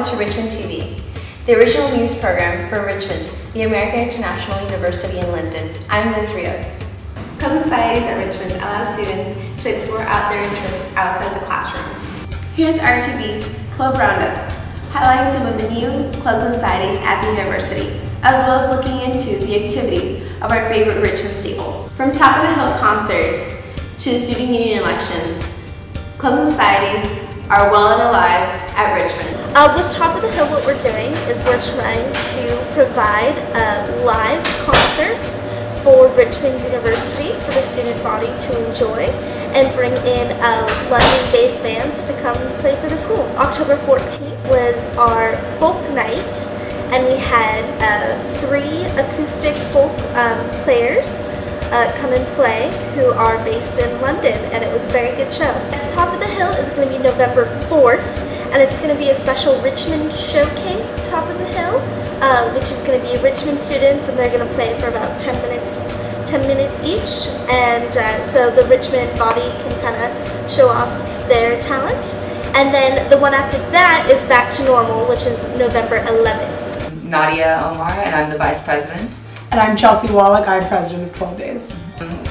Welcome to Richmond TV, the original news program for Richmond, the American International University in London. I'm Liz Rios. Club Societies at Richmond allow students to explore out their interests outside the classroom. Here's RTV's Club Roundups, highlighting some of the new clubs and societies at the university, as well as looking into the activities of our favorite Richmond staples. From top of the hill concerts to student union elections, club societies are well and alive at Richmond. Uh, with Top of the Hill, what we're doing is we're trying to provide uh, live concerts for Richmond University for the student body to enjoy and bring in uh, London-based bands to come play for the school. October 14th was our folk night and we had uh, three acoustic folk um, players uh, come and play who are based in London and it was a very good show. Next Top of the Hill is going to be November 4th and it's going to be a special Richmond showcase Top of the Hill uh, which is going to be Richmond students and they're going to play for about 10 minutes 10 minutes each and uh, so the Richmond body can kind of show off their talent and then the one after that is Back to Normal which is November 11th. Nadia Omar and I'm the Vice President. And I'm Chelsea Wallach, I'm President of 12 Days.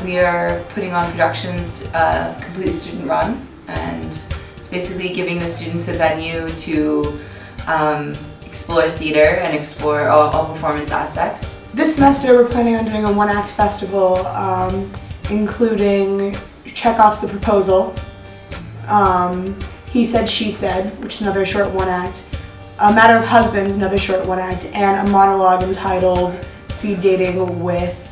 We are putting on productions uh, completely student run and it's basically giving the students a venue to um, explore theater and explore all, all, performance aspects. This semester we're planning on doing a one-act festival um, including Chekhov's The Proposal, um, He Said, She Said, which is another short one-act, A Matter of Husbands, another short one-act, and a monologue entitled speed dating with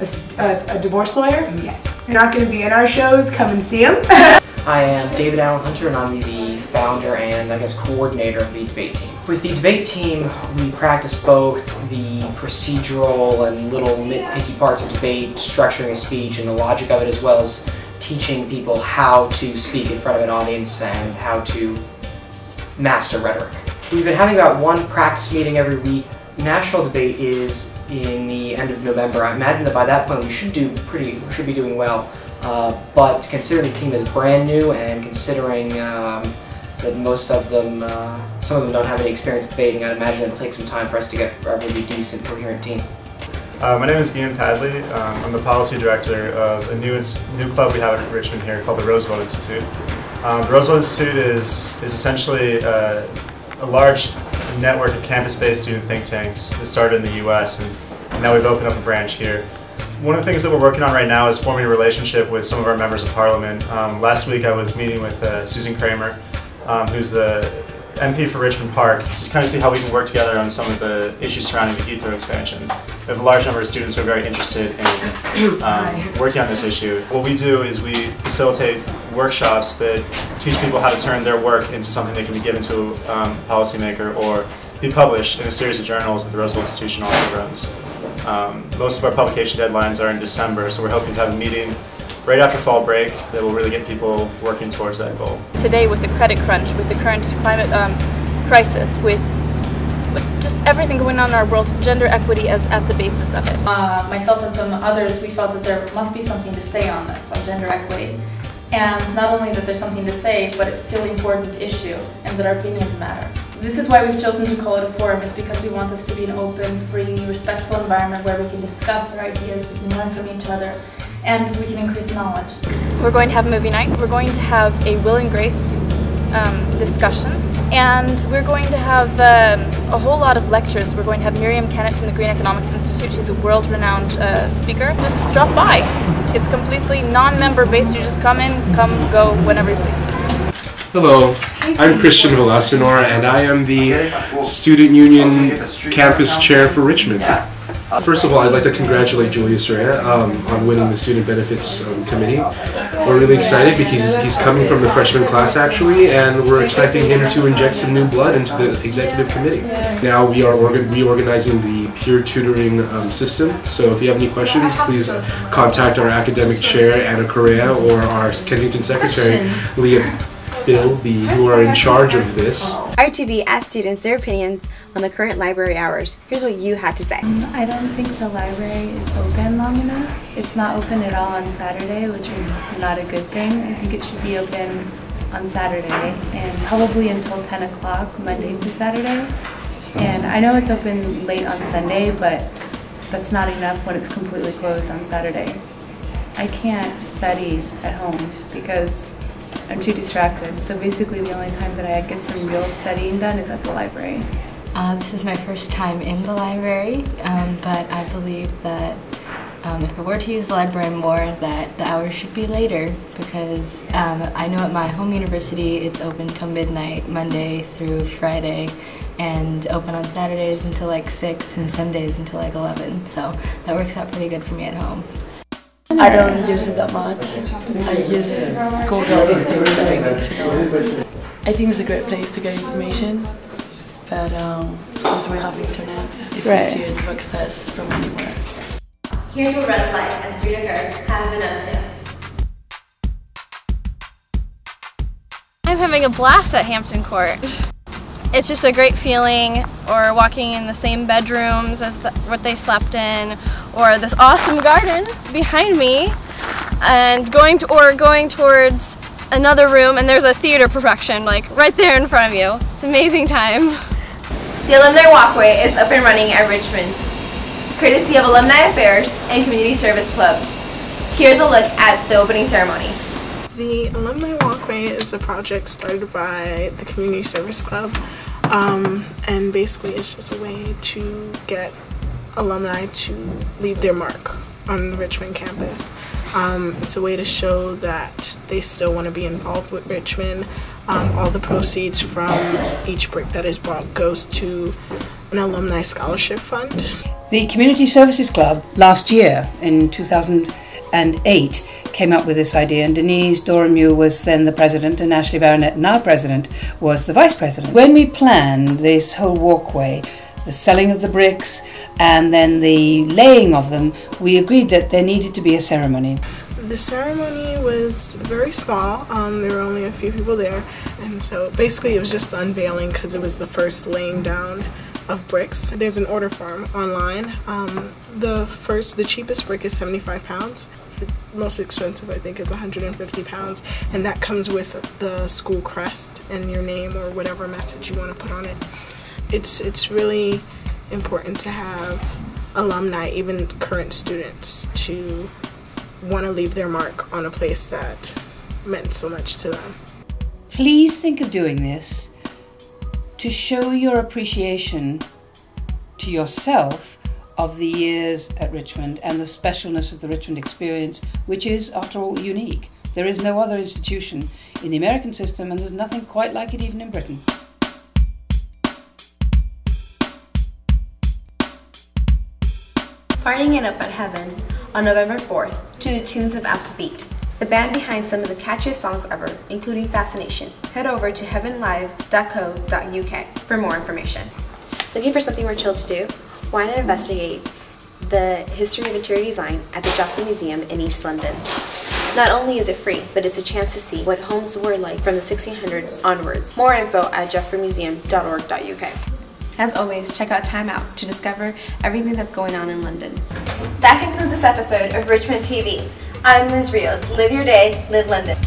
a, a, a divorce lawyer. Yes. You're not going to be in our shows, come and see them. I am David Allen Hunter and I'm the founder and I guess coordinator of the debate team. With the debate team, we practice both the procedural and little nitpicky parts of debate, structuring a speech and the logic of it, as well as teaching people how to speak in front of an audience and how to master rhetoric. We've been having about one practice meeting every week. National debate is in the end of November. I imagine that by that point we should do pretty, should be doing well. Uh, but considering the team is brand new and considering um, that most of them, uh, some of them don't have any experience debating, I'd imagine it'll take some time for us to get a really decent, coherent team. Uh, my name is Ian Padley. Um, I'm the policy director of a new, new club we have at Richmond here called the Roosevelt Institute. Um, the Roosevelt Institute is, is essentially a, a large network of campus-based student think tanks that started in the US and now we've opened up a branch here. One of the things that we're working on right now is forming a relationship with some of our members of parliament. Um, last week I was meeting with uh, Susan Kramer, um, who's the MP for Richmond Park, just kind of see how we can work together on some of the issues surrounding the Heathrow expansion. We have a large number of students who are very interested in um, working on this issue. What we do is we facilitate workshops that teach people how to turn their work into something that can be given to um, a policymaker or be published in a series of journals that the Roosevelt Institution also runs. Um, most of our publication deadlines are in December, so we're hoping to have a meeting right after fall break that will really get people working towards that goal. Today with the credit crunch, with the current climate um, crisis, with, with, just everything going on in our world, gender equity is at the basis of it. Uh, myself and some others, we felt that there must be something to say on this, on gender equity. And not only that there's something to say, but it's still an important issue and that our opinions matter. This is why we've chosen to call it a forum, is because we want this to be an open, free, respectful environment where we can discuss our ideas, we can learn from each other, and we can increase knowledge. We're going to have movie night, we're going to have a Will and Grace um, discussion, and we're going to have um, a whole lot of lectures. We're going to have Miriam Kennet from the Green Economics Institute. She's a world-renowned uh, speaker. Just drop by. It's completely non-member based. You just come in, come, go, whenever you please. Hello, I'm Christian Villasenor, and I am the Student Union Campus Chair for Richmond. First of all, I'd like to congratulate Julius Serena um, on winning the Student Benefits um, Committee. We're really excited because he's coming from the freshman class actually, and we're expecting him to inject some new blood into the executive committee. Now we are reorganizing the peer tutoring um, system, so if you have any questions, please contact our academic chair, Anna Correa, or our Kensington secretary, Leah Bill B, who are in charge of this. RTV asked students their opinions on the current library hours. Here's what you had to say. Um, I don't think the library is open long enough. It's not open at all on Saturday, which is not a good thing. I think it should be open on Saturday and probably until 10 o'clock Monday through Saturday. And I know it's open late on Sunday, but that's not enough when it's completely closed on Saturday. I can't study at home because I'm too distracted. So basically the only time that I get some real studying done is at the library. Uh, this is my first time in the library, um, but I believe that um, if I were to use the library more, that the hours should be later because um, I know at my home university it's open till midnight, Monday through Friday, and open on Saturdays until like 6 and Sundays until like 11. So that works out pretty good for me at home. I don't use it that much. I just Google the things that I need to know. I think it's a great place to get information, but um, since we have internet, it's Right. easier to access from anywhere. Here's what Res Life and Student Affairs have been up to. I'm having a blast at Hampton Court. It's just a great feeling, or walking in the same bedrooms as the, what they slept in, or this awesome garden behind me, and going to, or going towards another room and there's a theater production like right there in front of you. It's an amazing time. The Alumni Walkway is up and running at Richmond, courtesy of Alumni Affairs and Community Service Club. Here's a look at the opening ceremony. The Alumni Walkway is a project started by the Community Service Club, um, and basically it's just a way to get alumni to leave their mark on the Richmond campus. Um, it's a way to show that they still want to be involved with Richmond. Um, all the proceeds from each brick that is bought goes to an alumni scholarship fund. The Community Services Club last year in 2008 came up with this idea, and Denise Doremew was then the president, and Ashley Baronet, now president, was the vice president. When we planned this whole walkway, the selling of the bricks and then the laying of them, we agreed that there needed to be a ceremony. The ceremony was very small. Um, there were only a few people there, and so basically it was just the unveiling because it was the first laying down of bricks. There's an order form online. Um, the first, the cheapest brick is 75 pounds. The most expensive, I think, is 150 pounds, and that comes with the school crest and your name or whatever message you want to put on it. It's it's really important to have alumni, even current students, to want to leave their mark on a place that meant so much to them. Please think of doing this to show your appreciation to yourself of the years at Richmond and the specialness of the Richmond experience, which is, after all, unique. There is no other institution in the American system, and there's nothing quite like it even in Britain. Partying it up at Heaven on November 4th to the tunes of Alphabeat, the band behind some of the catchiest songs ever, including Fascination. Head over to heavenlive.co.uk for more information. Looking for something more chill to do? Why not investigate the history of interior design at the Geffrye Museum in East London? Not only is it free, but it's a chance to see what homes were like from the 1600s onwards. More info at joffreymuseum.org.uk. As always, check out Time Out to discover everything that's going on in London. That concludes this episode of Richmond TV. I'm Liz Rios. Live your day, live London.